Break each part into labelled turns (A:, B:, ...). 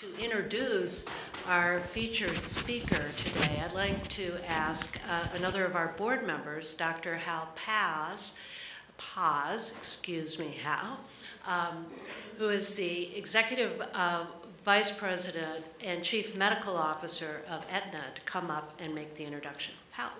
A: To introduce our featured speaker today, I'd like to ask uh, another of our board members, Dr. Hal Paz, Paz, excuse me, Hal, um, who is the Executive uh, Vice President and Chief Medical Officer of Aetna, to come up and make the introduction. Hal.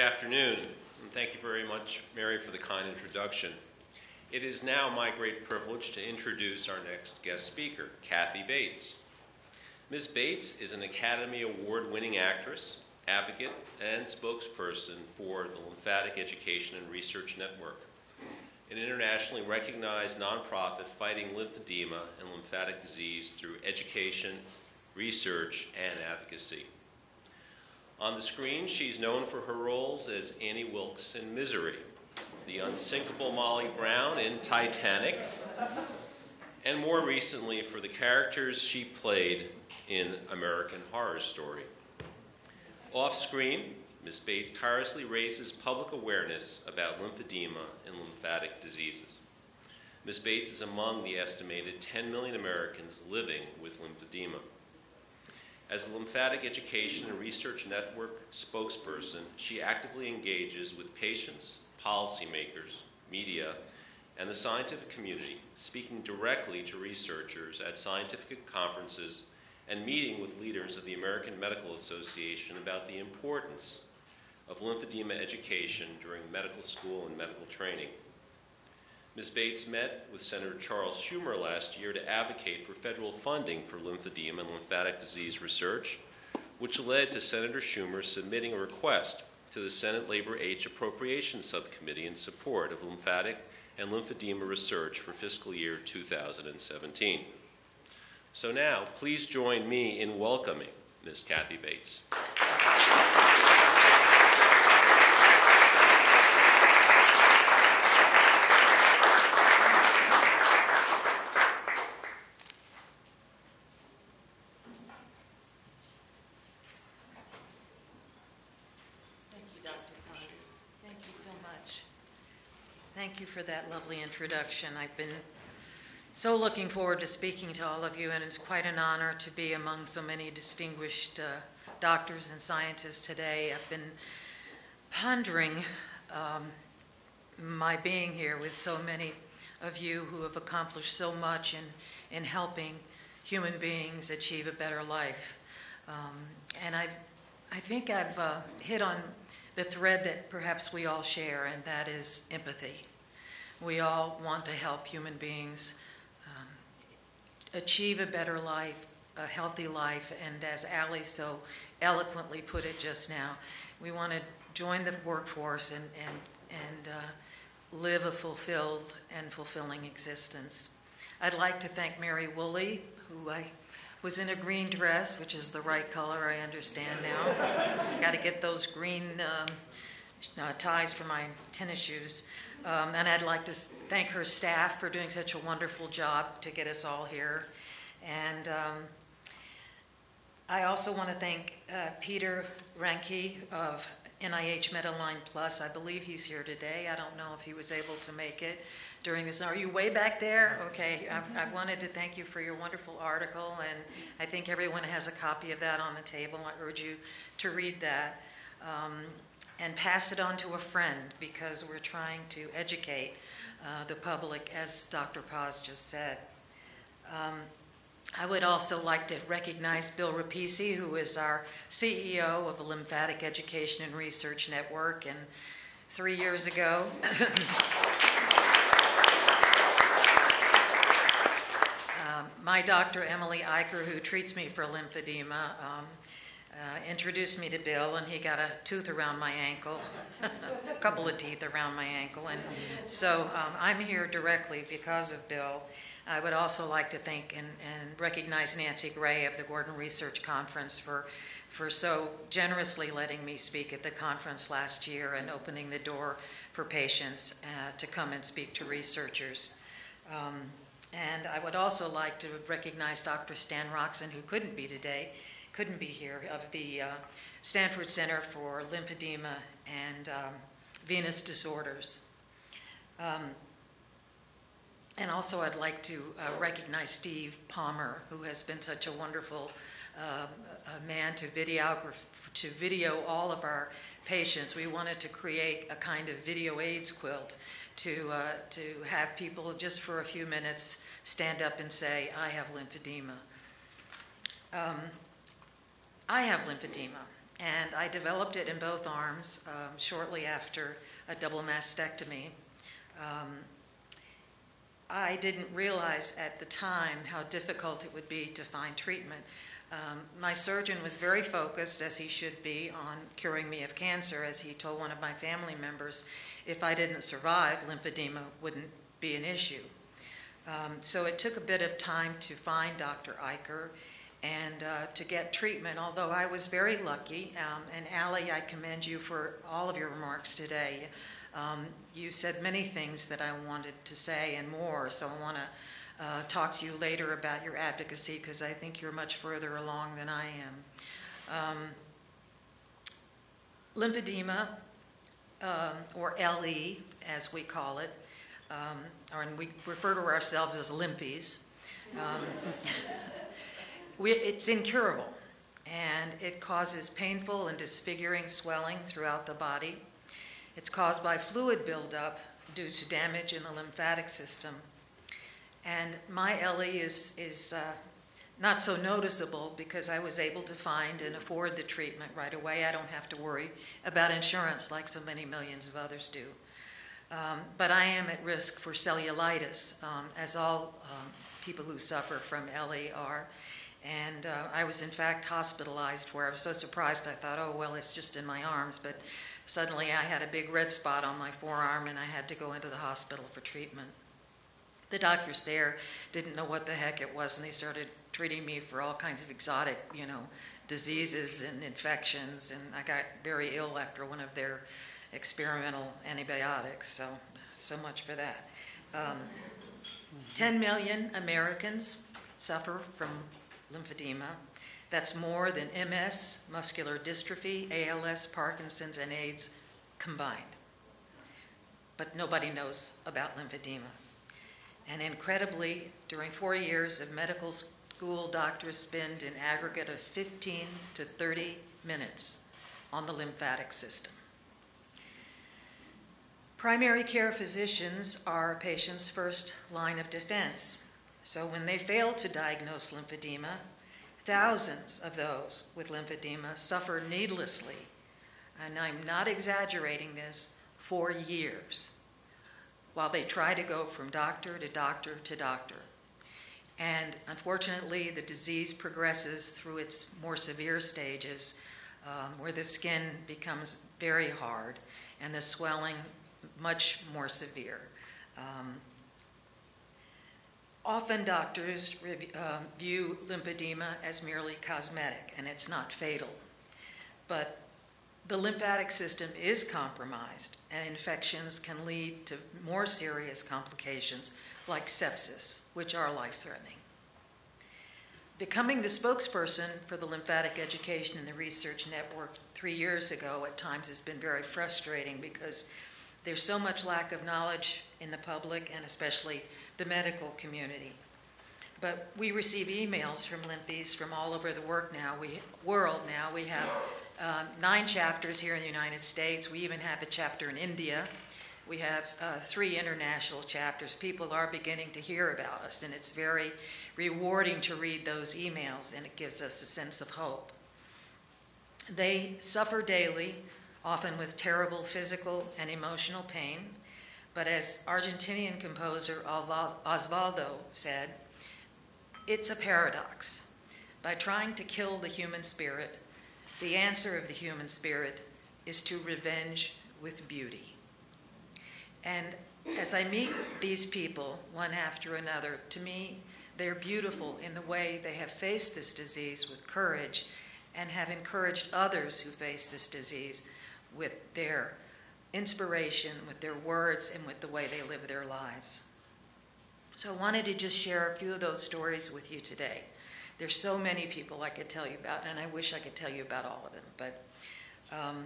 B: Afternoon, and thank you very much, Mary, for the kind introduction. It is now my great privilege to introduce our next guest speaker, Kathy Bates. Ms. Bates is an Academy Award-winning actress, advocate, and spokesperson for the Lymphatic Education and Research Network, an internationally recognized nonprofit fighting lymphedema and lymphatic disease through education, research, and advocacy. On the screen, she's known for her roles as Annie Wilkes in Misery, the unsinkable Molly Brown in Titanic, and more recently for the characters she played in American Horror Story. Off screen, Ms. Bates tirelessly raises public awareness about lymphedema and lymphatic diseases. Ms. Bates is among the estimated 10 million Americans living with lymphedema. As a Lymphatic Education and Research Network spokesperson, she actively engages with patients, policymakers, media, and the scientific community, speaking directly to researchers at scientific conferences and meeting with leaders of the American Medical Association about the importance of lymphedema education during medical school and medical training. Ms. Bates met with Senator Charles Schumer last year to advocate for federal funding for lymphedema and lymphatic disease research, which led to Senator Schumer submitting a request to the Senate Labor-H Appropriations Subcommittee in support of lymphatic and lymphedema research for fiscal year 2017. So now, please join me in welcoming Ms. Kathy Bates.
C: Thank you, Dr. Paz. Thank you so much. Thank you for that lovely introduction. I've been so looking forward to speaking to all of you, and it's quite an honor to be among so many distinguished uh, doctors and scientists today. I've been pondering um, my being here with so many of you who have accomplished so much in, in helping human beings achieve a better life. Um, and I've, I think I've uh, hit on the thread that perhaps we all share, and that is empathy. We all want to help human beings um, achieve a better life, a healthy life, and as Allie so eloquently put it just now, we want to join the workforce and, and, and uh, live a fulfilled and fulfilling existence. I'd like to thank Mary Woolley, who I was in a green dress, which is the right color, I understand now. Got to get those green um, uh, ties for my tennis shoes. Um, and I'd like to thank her staff for doing such a wonderful job to get us all here. And um, I also want to thank uh, Peter Ranke of NIH MedlinePlus. I believe he's here today. I don't know if he was able to make it during this. Are you way back there? Okay. I, I wanted to thank you for your wonderful article, and I think everyone has a copy of that on the table. I urge you to read that. Um, and pass it on to a friend because we're trying to educate uh, the public, as Dr. Paz just said. Um, I would also like to recognize Bill Repicci, who is our CEO of the Lymphatic Education and Research Network, and three years ago, um, my doctor, Emily Iker, who treats me for lymphedema, um, uh, introduced me to Bill, and he got a tooth around my ankle, a couple of teeth around my ankle. And so um, I'm here directly because of Bill. I would also like to thank and, and, recognize Nancy Gray of the Gordon Research Conference for, for so generously letting me speak at the conference last year and opening the door for patients uh, to come and speak to researchers. Um, And I would also like to recognize Dr. Stan Rockson, who couldn't be today, couldn't be here, of the uh, Stanford Center for Lymphedema and um, Venous Disorders. Um, and also, I'd like to uh, recognize Steve Palmer, who has been such a wonderful uh, a man to to video all of our patients. We wanted to create a kind of video AIDS quilt to uh, to have people just for a few minutes stand up and say, "I have lymphedema." Um, I have lymphedema, and I developed it in both arms um, shortly after a double mastectomy. Um, I didn't realize at the time how difficult it would be to find treatment. Um, my surgeon was very focused, as he should be, on curing me of cancer, as he told one of my family members, if I didn't survive, lymphedema wouldn't be an issue. Um, so it took a bit of time to find Dr. Iker and uh, to get treatment, although I was very lucky. Um, and Allie, I commend you for all of your remarks today. Um, you said many things that I wanted to say and more, so I want to uh, talk to you later about your advocacy because I think you're much further along than I am. Um, lymphedema, um, or LE as we call it, um, or and we refer to ourselves as lymphies. We, it's incurable and it causes painful and disfiguring swelling throughout the body. It's caused by fluid buildup due to damage in the lymphatic system. And my LE is, is uh, not so noticeable because I was able to find and afford the treatment right away. I don't have to worry about insurance like so many millions of others do. Um, but I am at risk for cellulitis, um, as all um, people who suffer from LE are. And uh, I was, in fact, hospitalized where I was so surprised I thought, oh, well, it's just in my arms. But suddenly I had a big red spot on my forearm and I had to go into the hospital for treatment. The doctors there didn't know what the heck it was and they started treating me for all kinds of exotic, you know, diseases and infections. And I got very ill after one of their experimental antibiotics. So, so much for that. Um, 10 million Americans suffer from lymphedema. That's more than MS, muscular dystrophy, ALS, Parkinson's, and AIDS combined. But nobody knows about lymphedema. And incredibly, during four years of medical school, doctors spend an aggregate of 15 to 30 minutes on the lymphatic system. Primary care physicians are patient's first line of defense. So when they fail to diagnose lymphedema, thousands of those with lymphedema suffer needlessly, and I'm not exaggerating this, for years, while they try to go from doctor to doctor to doctor. And unfortunately, the disease progresses through its more severe stages, um, where the skin becomes very hard and the swelling much more severe. Um, Often doctors uh, view lymphedema as merely cosmetic and it's not fatal. But the lymphatic system is compromised and infections can lead to more serious complications like sepsis, which are life-threatening. Becoming the spokesperson for the Lymphatic Education and the Research Network three years ago at times has been very frustrating because there's so much lack of knowledge in the public and especially the medical community. But we receive emails from Lymphies from all over the work now. We, world now. We have um, nine chapters here in the United States. We even have a chapter in India. We have uh, three international chapters. People are beginning to hear about us, and it's very rewarding to read those emails, and it gives us a sense of hope. They suffer daily, often with terrible physical and emotional pain. But as Argentinian composer Osvaldo said, it's a paradox. By trying to kill the human spirit, the answer of the human spirit is to revenge with beauty. And as I meet these people one after another, to me, they're beautiful in the way they have faced this disease with courage and have encouraged others who face this disease with their inspiration with their words and with the way they live their lives. So I wanted to just share a few of those stories with you today. There's so many people I could tell you about, and I wish I could tell you about all of them. But um,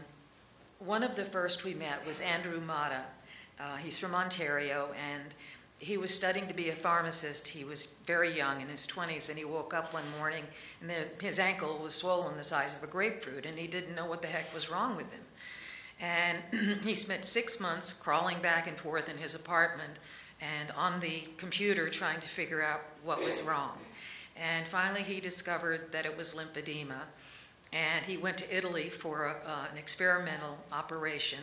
C: one of the first we met was Andrew Mata. Uh, he's from Ontario, and he was studying to be a pharmacist. He was very young, in his 20s, and he woke up one morning, and the, his ankle was swollen the size of a grapefruit, and he didn't know what the heck was wrong with him. And he spent six months crawling back and forth in his apartment and on the computer trying to figure out what was wrong. And finally, he discovered that it was lymphedema. And he went to Italy for a, uh, an experimental operation.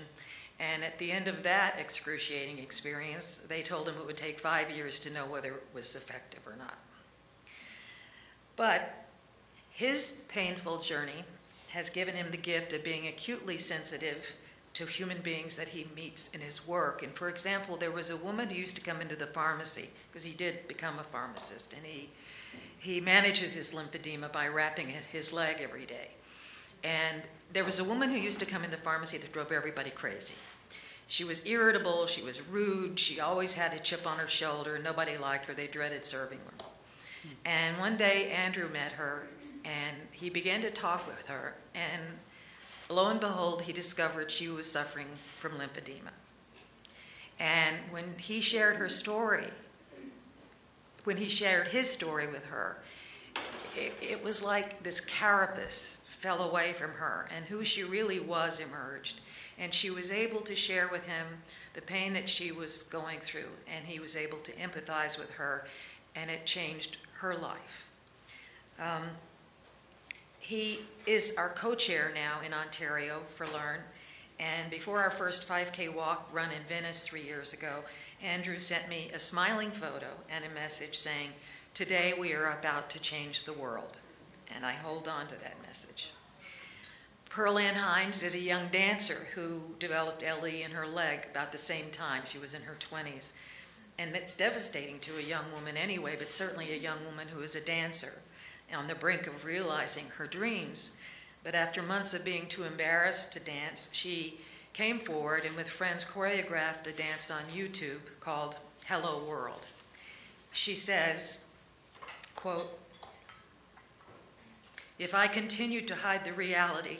C: And at the end of that excruciating experience, they told him it would take five years to know whether it was effective or not. But his painful journey has given him the gift of being acutely sensitive to human beings that he meets in his work. And for example, there was a woman who used to come into the pharmacy, because he did become a pharmacist, and he, he manages his lymphedema by wrapping his leg every day. And there was a woman who used to come in the pharmacy that drove everybody crazy. She was irritable, she was rude, she always had a chip on her shoulder, nobody liked her, they dreaded serving her. And one day Andrew met her and he began to talk with her and lo and behold, he discovered she was suffering from lymphedema. And when he shared her story, when he shared his story with her, it, it, was like this carapace fell away from her, and who she really was emerged. And she was able to share with him the pain that she was going through, and he was able to empathize with her, and it changed her life. Um, he is our co-chair now in Ontario for Learn. And before our first 5K walk run in Venice three years ago, Andrew sent me a smiling photo and a message saying, today we are about to change the world. And I hold on to that message. Pearl Ann Hines is a young dancer who developed LE in her leg about the same time. She was in her 20s. And that's devastating to a young woman anyway, but certainly a young woman who is a dancer on the brink of realizing her dreams. But after months of being too embarrassed to dance, she came forward and with friends choreographed a dance on YouTube called Hello World. She says, quote, if I continued to hide the reality,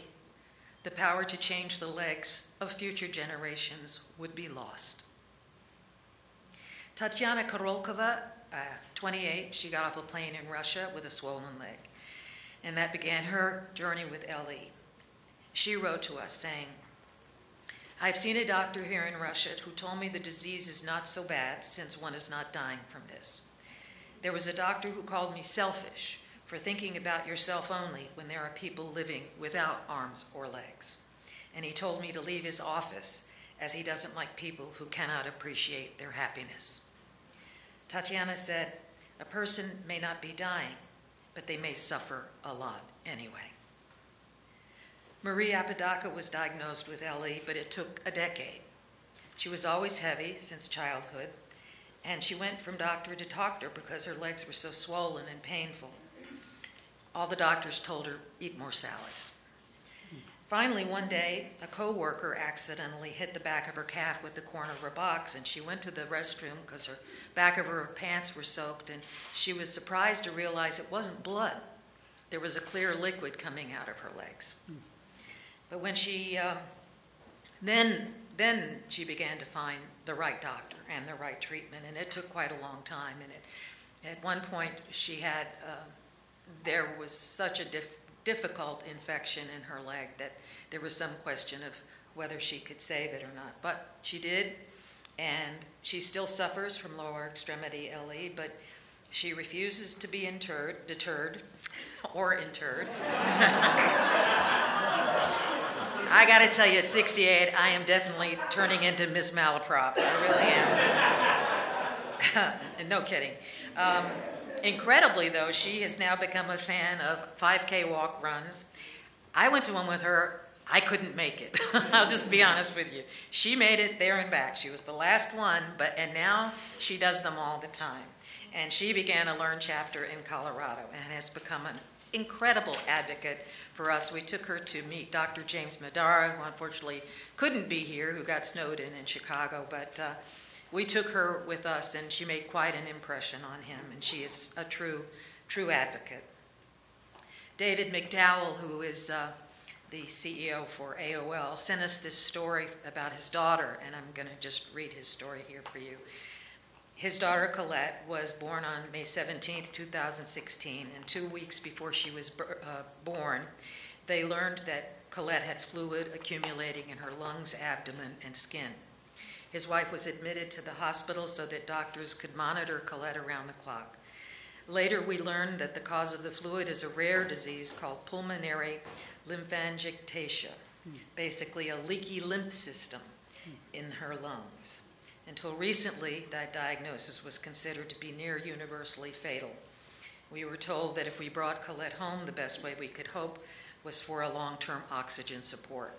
C: the power to change the legs of future generations would be lost. Tatiana Korolkova uh, 28, she got off a plane in Russia with a swollen leg. And that began her journey with LE. She wrote to us saying, I've seen a doctor here in Russia who told me the disease is not so bad since one is not dying from this. There was a doctor who called me selfish for thinking about yourself only when there are people living without arms or legs. And he told me to leave his office as he doesn't like people who cannot appreciate their happiness. Tatiana said, a person may not be dying, but they may suffer a lot anyway. Marie Apodaca was diagnosed with LE, but it took a decade. She was always heavy since childhood, and she went from doctor to doctor because her legs were so swollen and painful. All the doctors told her, eat more salads. Finally, one day, a coworker accidentally hit the back of her calf with the corner of her box, and she went to the restroom because her back of her pants were soaked, and she was surprised to realize it wasn't blood. There was a clear liquid coming out of her legs. But when she, um, then, then she began to find the right doctor and the right treatment, and it took quite a long time. And it, at one point, she had, uh, there was such a diff difficult infection in her leg that there was some question of whether she could save it or not. But she did, and she still suffers from lower extremity LE, but she refuses to be interred, deterred or interred. I got to tell you, at 68, I am definitely turning into Miss Malaprop. I really am. no kidding. Um, Incredibly, though, she has now become a fan of 5K walk runs. I went to one with her. I couldn't make it. I'll just be honest with you. She made it there and back. She was the last one, but and now she does them all the time. And she began a Learn chapter in Colorado and has become an incredible advocate for us. We took her to meet Dr. James Madara, who unfortunately couldn't be here, who got snowed in in Chicago, but uh, We took her with us, and she made quite an impression on him, and she is a true, true advocate. David McDowell, who is uh, the CEO for AOL, sent us this story about his daughter, and I'm going to just read his story here for you. His daughter Colette was born on May 17, 2016, and two weeks before she was uh, born, they learned that Colette had fluid accumulating in her lungs, abdomen, and skin. His wife was admitted to the hospital so that doctors could monitor Colette around the clock. Later, we learned that the cause of the fluid is a rare disease called pulmonary lymphangiectasia, hmm. basically a leaky lymph system hmm. in her lungs. Until recently, that diagnosis was considered to be near universally fatal. We were told that if we brought Colette home, the best way we could hope was for a long-term oxygen support.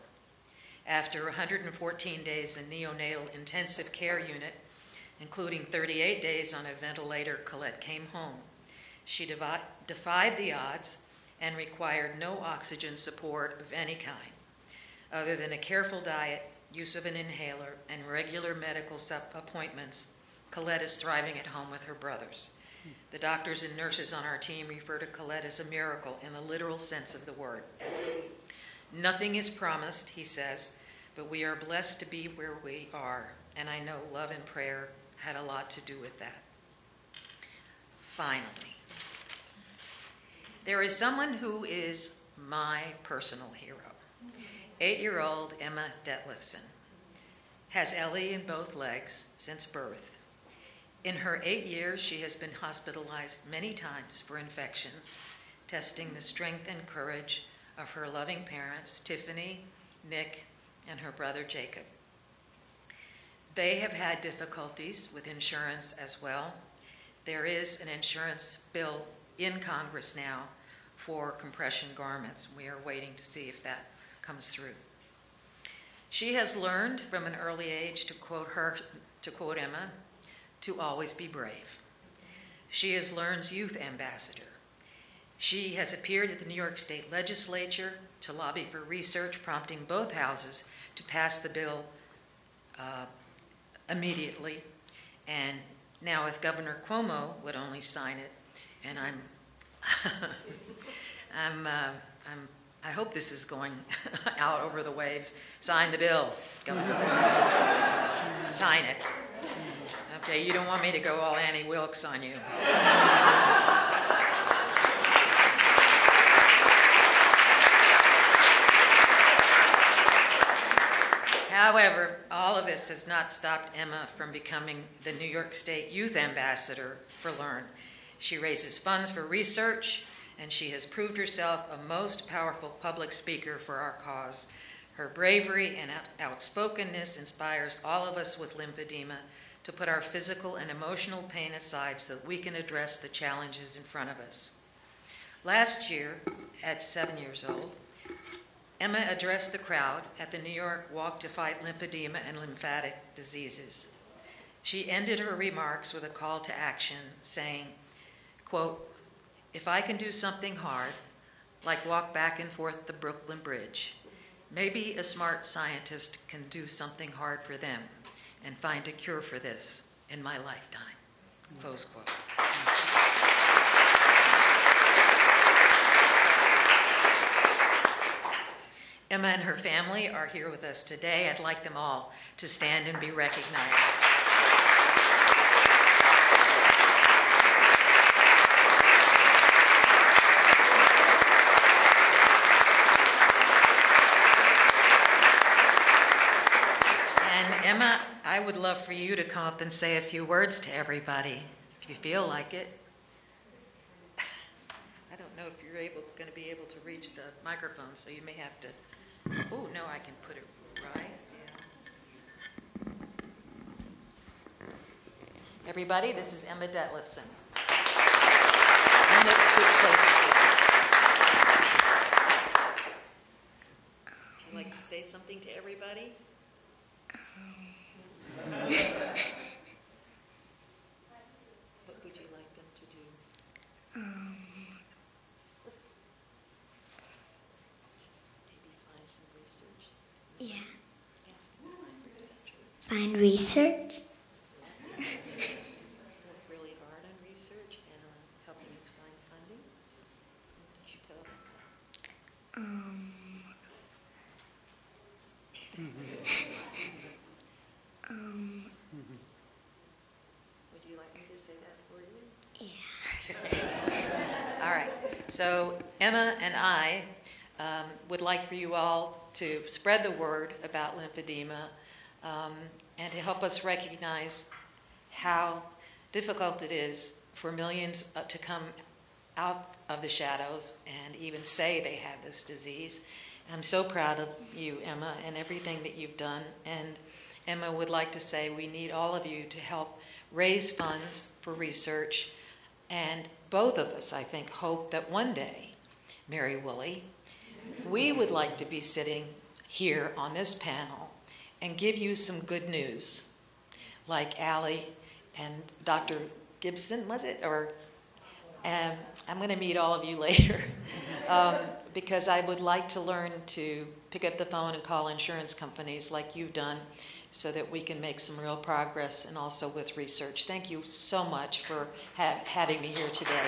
C: After 114 days in neonatal intensive care unit, including 38 days on a ventilator, Colette came home. She defied the odds and required no oxygen support of any kind, other than a careful diet, use of an inhaler, and regular medical appointments. Colette is thriving at home with her brothers. The doctors and nurses on our team refer to Colette as a miracle in the literal sense of the word. Nothing is promised, he says, but we are blessed to be where we are, and I know love and prayer had a lot to do with that. Finally, there is someone who is my personal hero. Eight year old Emma Detlefson has LE in both legs since birth. In her eight years, she has been hospitalized many times for infections, testing the strength and courage of her loving parents, Tiffany, Nick, and her brother Jacob. They have had difficulties with insurance as well. There is an insurance bill in Congress now for compression garments. We are waiting to see if that comes through. She has learned from an early age, to quote her, to quote Emma, to always be brave. She is Learn's youth ambassador. She has appeared at the New York State Legislature to lobby for research, prompting both houses to pass the bill uh, immediately. And now, if Governor Cuomo would only sign it, and I'm, I'm, uh, I'm, I hope this is going out over the waves. Sign the bill, Governor sign it. Okay, you don't want me to go all Annie Wilkes on you. However, all of this has not stopped Emma from becoming the New York State Youth Ambassador for Learn. She raises funds for research, and she has proved herself a most powerful public speaker for our cause. Her bravery and outspokenness inspires all of us with lymphedema to put our physical and emotional pain aside so that we can address the challenges in front of us. Last year, at seven years old, Emma addressed the crowd at the New York Walk to Fight Lymphedema and Lymphatic Diseases. She ended her remarks with a call to action, saying, quote, if I can do something hard, like walk back and forth the Brooklyn Bridge, maybe a smart scientist can do something hard for them and find a cure for this in my lifetime. Close quote. Emma and her family are here with us today. I'd like them all to stand and be recognized. And Emma, I would love for you to come up and say a few words to everybody, if you feel like it. I don't know if you're able, going to be able to reach the microphone, so you may have to. Oh, no, I can put it right. Everybody, this is Emma Detlefson. Would you like to say something to everybody? research.
D: Um,
C: um, Would you like me to say that for you? Yeah. all right. So Emma and I um, would like for you all to spread the word about lymphedema. Um, and to help us recognize how difficult it is for millions uh, to come out of the shadows and even say they have this disease. I'm so proud of you, Emma, and everything that you've done. And Emma would like to say we need all of you to help raise funds for research. And both of us, I think, hope that one day, Mary Woolley, we would like to be sitting here on this panel and give you some good news, like Allie and Dr. Gibson, was it? Or and I'm going to meet all of you later um, because I would like to learn to pick up the phone and call insurance companies like you've done so that we can make some real progress and also with research. Thank you so much for ha- having me here today.